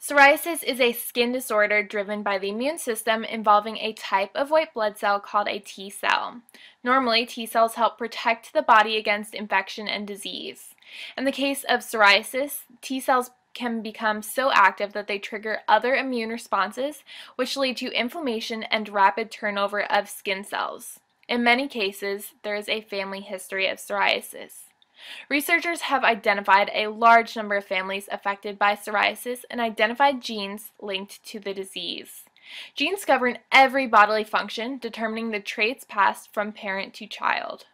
Psoriasis is a skin disorder driven by the immune system involving a type of white blood cell called a T cell. Normally, T cells help protect the body against infection and disease. In the case of psoriasis, T cells can become so active that they trigger other immune responses, which lead to inflammation and rapid turnover of skin cells. In many cases, there is a family history of psoriasis. Researchers have identified a large number of families affected by psoriasis and identified genes linked to the disease. Genes govern every bodily function, determining the traits passed from parent to child.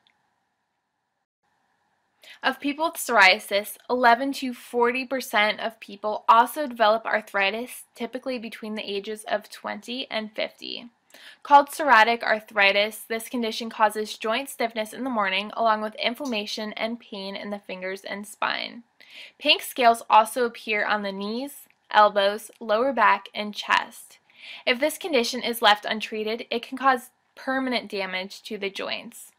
Of people with psoriasis, 11 to 40% of people also develop arthritis, typically between the ages of 20 and 50. Called psoriatic arthritis, this condition causes joint stiffness in the morning along with inflammation and pain in the fingers and spine. Pink scales also appear on the knees, elbows, lower back, and chest. If this condition is left untreated, it can cause permanent damage to the joints.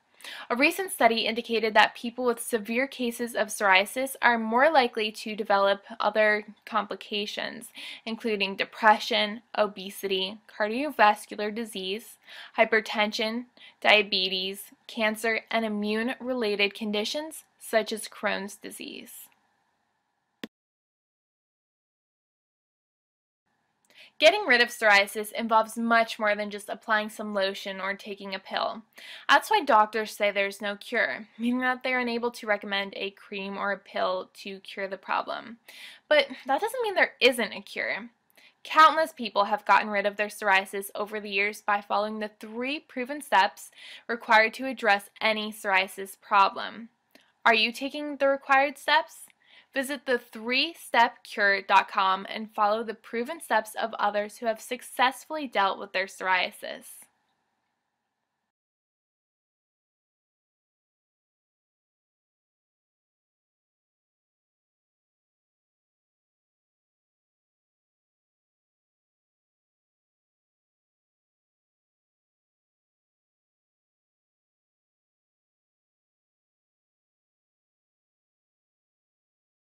A recent study indicated that people with severe cases of psoriasis are more likely to develop other complications, including depression, obesity, cardiovascular disease, hypertension, diabetes, cancer, and immune-related conditions such as Crohn's disease. Getting rid of psoriasis involves much more than just applying some lotion or taking a pill. That's why doctors say there's no cure, meaning that they're unable to recommend a cream or a pill to cure the problem. But that doesn't mean there isn't a cure. Countless people have gotten rid of their psoriasis over the years by following the three proven steps required to address any psoriasis problem. Are you taking the required steps? Visit the 3stepcure.com and follow the proven steps of others who have successfully dealt with their psoriasis.